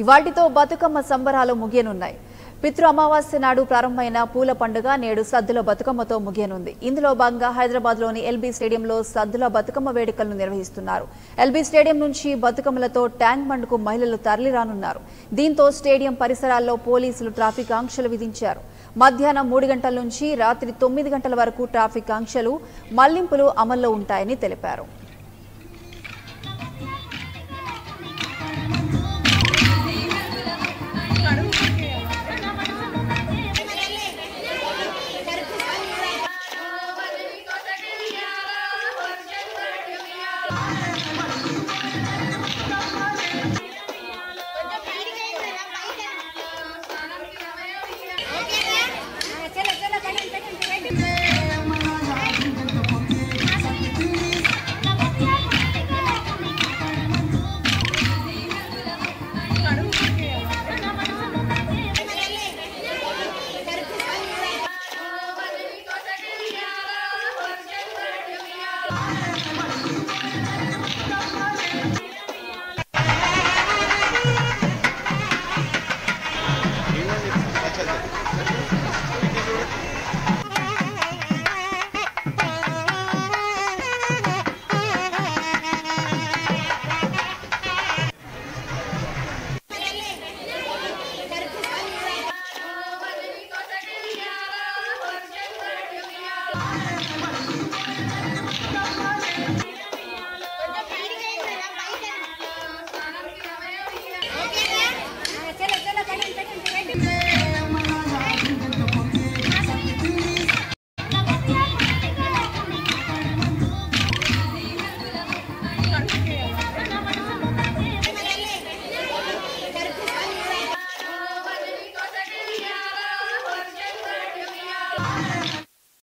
ఇవాటితో బతుకమ్మ సంబరాలు ముగియనున్నాయి. పితృ అమావాస్య నాడు ప్రారంభమైన పూల పండుగ నేడు సద్దుల బతుకమ్మతో ముగియనుంది. ఇందులో భాగంగా హైదరాబాద్లోని ఎల్బీ స్టేడియంలో సద్దుల బతుకమ్మ వేడుకలను నిర్వహిస్తున్నారు. ఎల్బీ స్టేడియం నుంచి బతుకమ్మలతో ట్యాంక్ బండ్కు మహిళలు తరలిరానున్నారు. దీంతో స్టేడియం పరిసరాల్లో పోలీసులు ట్రాఫిక్ ఆంక్షలు విధించారు. మధ్యాహ్నం మూడు గంటల నుంచి రాత్రి తొమ్మిది గంటల వరకు ట్రాఫిక్ ఆంక్షలు మళ్ళింపులు అమల్లో ఉంటాయని తెలిపారు.